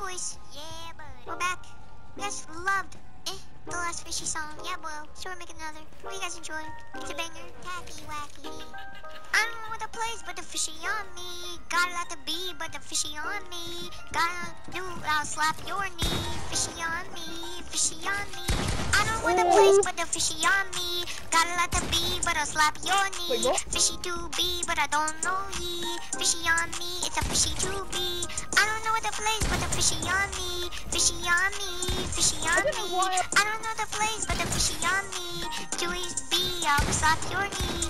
boys. Yeah, bud. We're back. You guys loved eh, the last fishy song. Yeah, well, so we're making another. What you guys enjoy? It's a banger. Tacky wacky. I don't know what the place, but the fishy on me. Got a lot to be, but the fishy on me. Gotta do, I'll slap your knee. Fishy on me, fishy on me. I don't know what the place, but the fishy on me. Got a lot to be, but I'll slap your knee. Fishy to be, but I don't know ye. Fishy on me, it's a fishy to be. I don't know what the place, but the fishy on me. Fishy on me, fishy on me. I don't know the plays, but the fishy on me. Dewey's B, I'll slap your knee.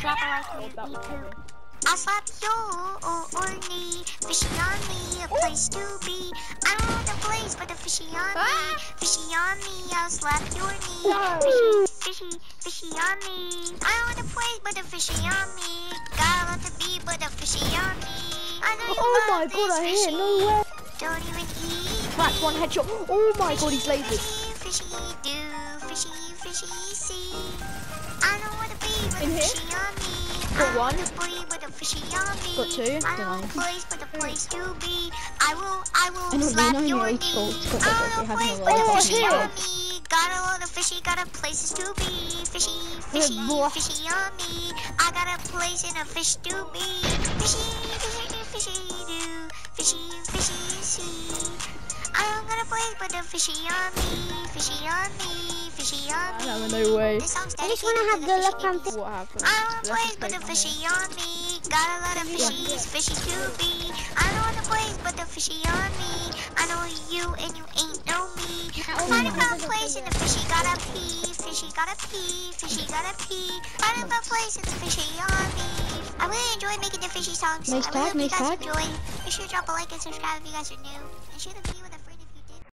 Drop a like and that eat was poop. funny. I'll slap you or, knee. Fishy on me, a place to be. I don't know the place, but the fishy on me. Ah! Fishy on me, I'll slap your knee. Fishy, fishy, fishy on me. I don't know the place, but the fishy on me. Got a lot to be, but the fishy on me. I know you Oh my love god, this I hit. No way. Don't even eat. Cracked one headshot. Oh my god, he's lasered. Fishy, fishy do, fishy, fishy see. I don't wanna be with In a here? fishy on me. Got I one. be with a fishy on me. Got two. I don't Nice. place but the place to be. I will, I will I know, slap your knee. got I don't know place but have fishy on me. Got a lot of fishy, got a places to be. Fishy, fishy, fishy on me. I got a place in a fish to be. Fishy, fishy, fishy. Fishy, fishy see. I don't got a place but the fishy on me. Fishy on me. Fishy on me. No, no way. This song's I just wanna have the fishy look on babies. What happened? I don't Let's play just but play the fishy on me. Got a lot of fishies, fishy to be. I don't wanna play but the fishy on me. I know you and you ain't know me. I'm finding my place in the fishy gotta pee. Fishy gotta pee. Fishy gotta pee. Finding my place in the fishy on me. I enjoy making the fishy songs. Nice I really tag, hope you nice guys tag. enjoy. Make sure to drop a like and subscribe if you guys are new. And share the video with a